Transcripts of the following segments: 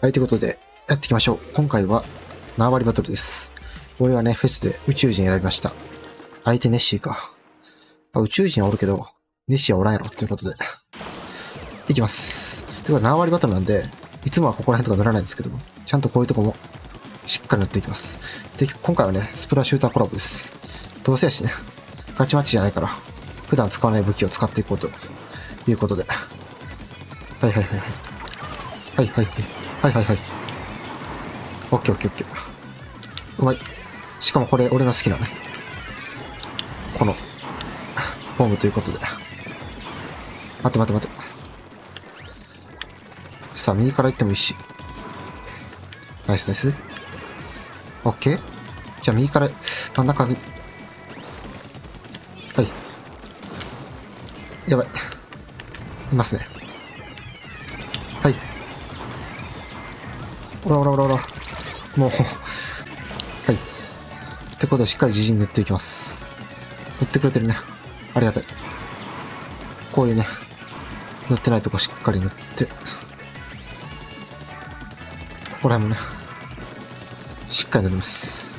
はい、ということで、やっていきましょう。今回は、縄張りバトルです。俺はね、フェスで宇宙人選びました。相手ネッシーか。あ、宇宙人はおるけど、ネッシーはおらんやろ。ということで、いきます。ということで、縄張りバトルなんで、いつもはここら辺とか塗らないんですけど、ちゃんとこういうとこも、しっかり塗っていきます。で、今回はね、スプラシューターコラボです。どうせやしね、ガチマッチじゃないから、普段使わない武器を使っていこうということで。はいはいはいはい。はいはいはい。はいはいはい。オッケーオッケーオッケー。うまい。しかもこれ俺の好きなね。この、フォームということで。待って待って待って。さあ、右から行ってもいいし。ナイスナイス。オッケーじゃあ右から真ん中に。はい。やばい。いますね。おらおらおらおら。もう、はい。ってことでしっかり自陣塗っていきます。塗ってくれてるね。ありがたい。こういうね、塗ってないとこしっかり塗って。ここら辺もね、しっかり塗ります。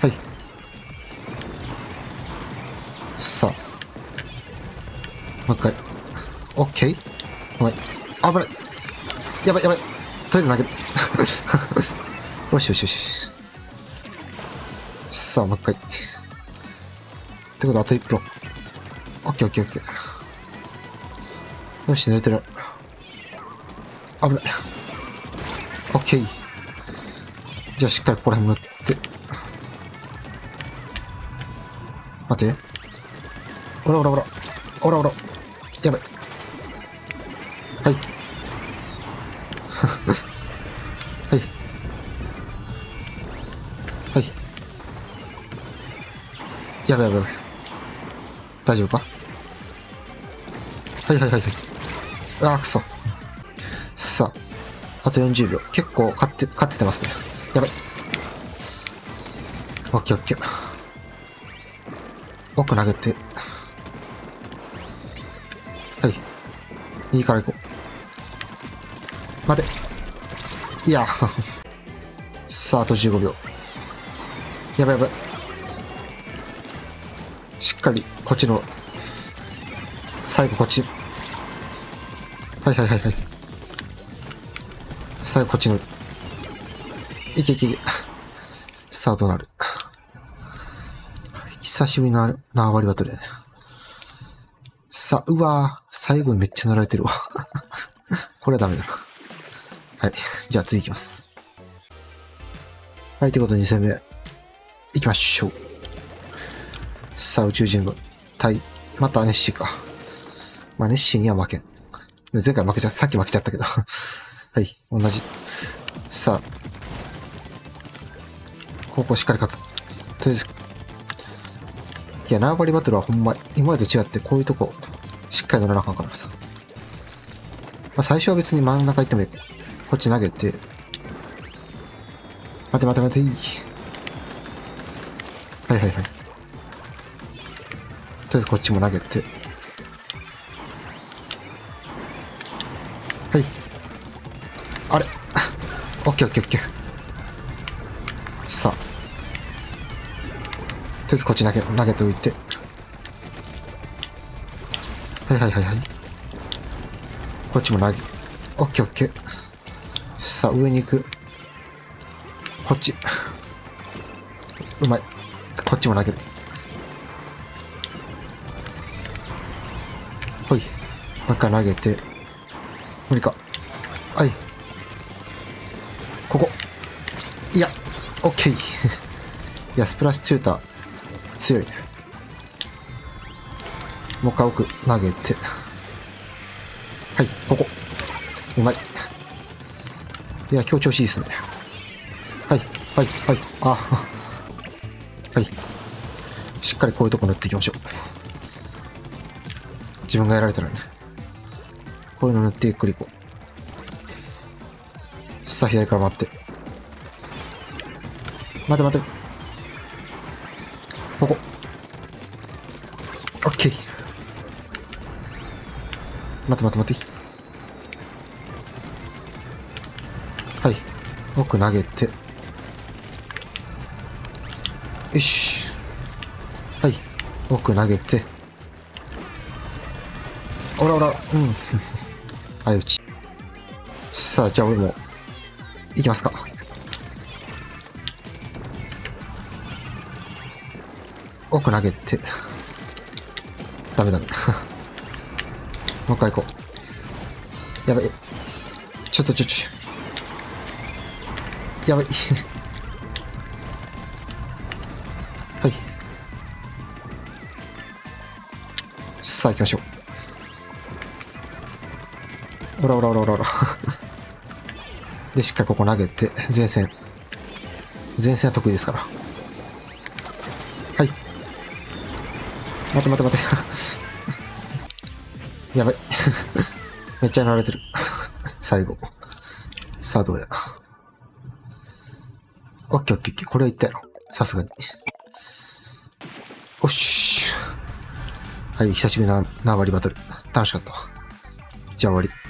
はい。さあ。もう一回。オッケーお前、危ない。やばいやばい。とりあえず投げる。よしよしよし。さあ、もう一回。ってことあと1分。オッケーオッケーオッケー。よし、濡れてる。危ない。オッケー。じゃあしっかりここら辺塗って。待て。おらおらおら。おらおら。やば。い。はい。やばいやばいやばい。大丈夫か？はいはいはいはい。あーくそ。さあ、あと40秒。結構勝って、勝っててますね。やばい。オッケーオッケー。奥投げて。はい。右から行こう。待て。いや。さあ、あと15秒。やばいやばい。しっかり、こっちの、最後こっち。はいはいはいはい。最後こっちの、いけいけいけ。さあ、どうなる久しぶりの縄張りバトルやね。さあ、うわー最後にめっちゃ塗られてるわ。これはダメだ。はい。じゃあ次行きます。はい、ということで2戦目、行きましょう。さあ、宇宙人軍、対、またネッシーか。まあ、ネッシーには負けん。前回負けちゃった、さっき負けちゃったけど。はい、同じ。さあ、ここしっかり勝つ。とりあえず、いや、縄張りバトルはほんま、今までと違ってこういうとこ、しっかり乗らなあかんからさ。まあ、最初は別に真ん中行ってもいい。こっち投げて。待て待て待て、いい。はいはいはい。とりあえずこっちも投げて。はい。あれオッケーオッケーオッケー。さあ。とりあえずこっち投げ、投げておいて。はいはいはいはい。こっちも投げ。オッケーオッケー。さあ、上に行く。こっち。うまい。こっちも投げる。ほい。もう一回投げて。無理か。はい。ここ。いや、オッケー。いや、スプラッシュチューター、強いね。もう一回奥投げて。はい、ここ。うまい。いや、今日調子いいですね。はい、はい、はい、あ、はい。しっかりこういうとこ塗っていきましょう。自分がやられたらね。こういうの塗ってゆっくりいこう。さあ、左から待って。待て待て。ここ。オッケー。待って待って待って。はい。奥投げて。よし。はい。奥投げて。おらおら、うん。はい、打ち。さあ、じゃあ俺も、行きますか。奥投げて。ダメダメ。もう一回行こう。やばい。ちょっとちょちょ。やばい。はい。さあ行きましょう。おらおらおらおらおら。で、しっかりここ投げて、前線。前線は得意ですから。はい。待て待て待て。やばい。めっちゃやられてる。最後。さあどうや。オッケーオッケーオッケー。これは言ったやろ。さすがに。おっし。はい、久しぶりな縄張りバトル。楽しかった。じゃあ終わり。